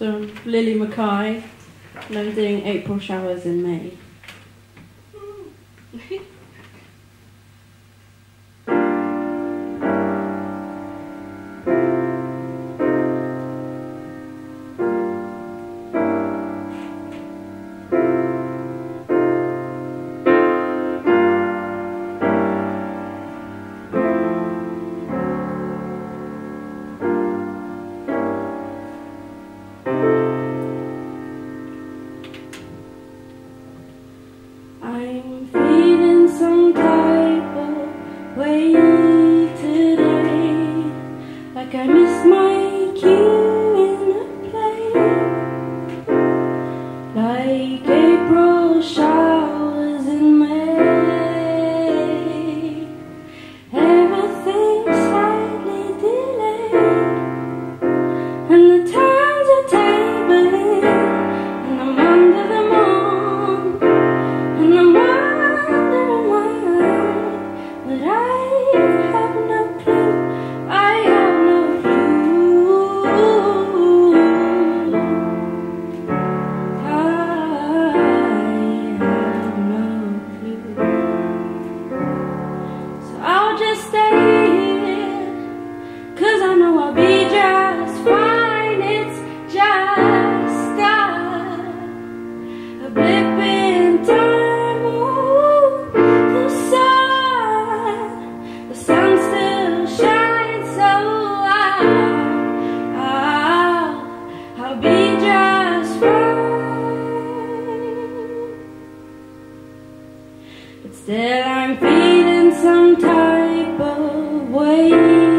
From Lily Mackay, and I'm doing April Showers in May. But still I'm feeling some type of way.